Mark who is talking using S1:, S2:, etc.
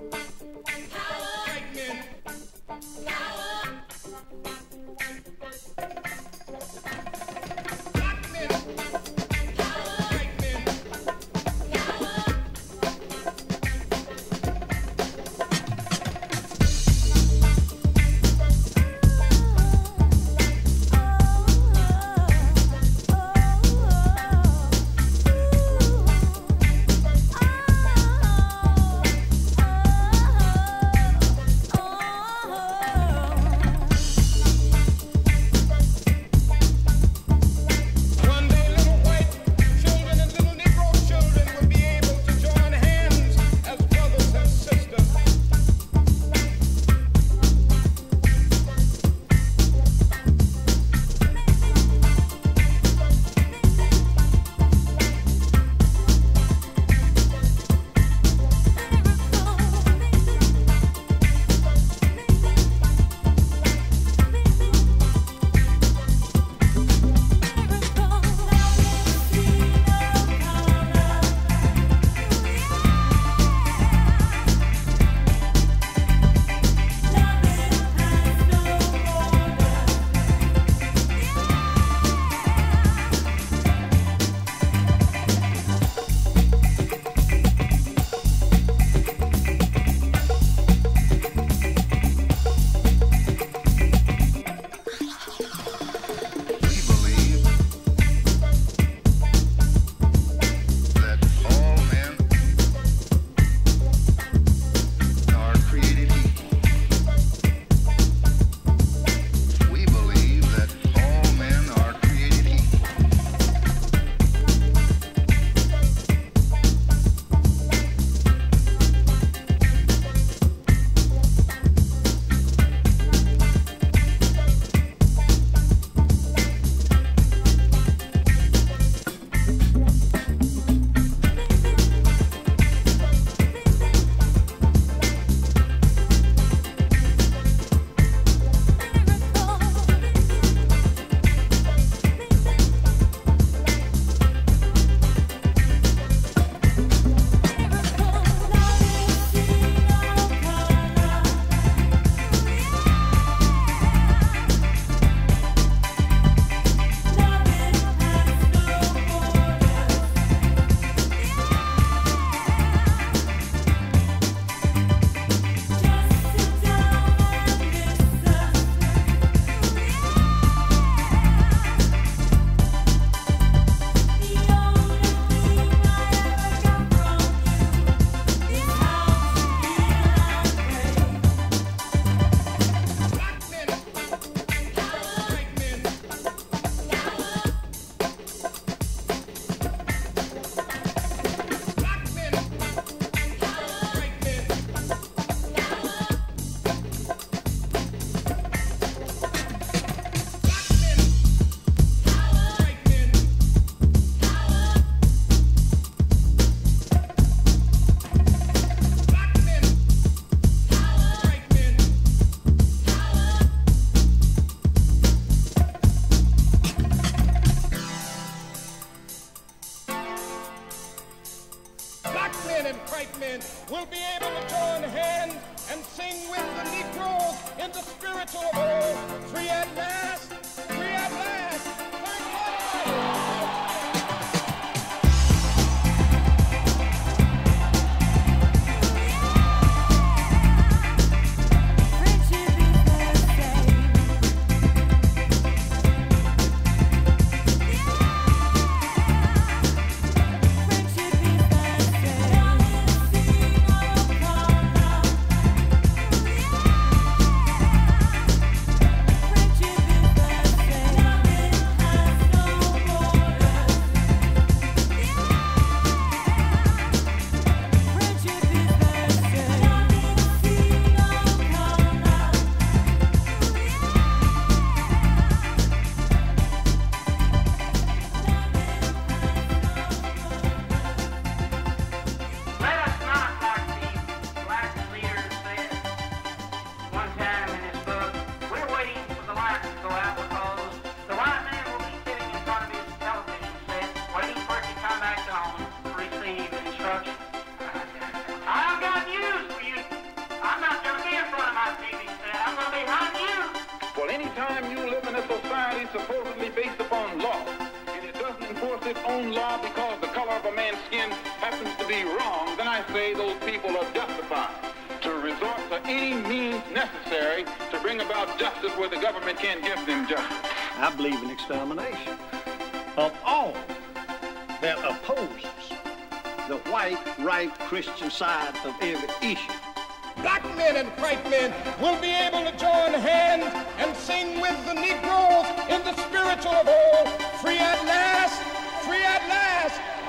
S1: How white men will be able to join hands and sing with the Negroes in the
S2: supposedly based upon law, and it doesn't enforce its own law because the color of a man's skin happens to be wrong, then I say those people are justified to resort to any means necessary to bring about justice where the government can't give them justice.
S3: I believe in extermination of all that opposes the white, right Christian side of every issue
S1: black men and white men will be able to join hands and sing with the Negroes in the spiritual of all. Free at last, free at last.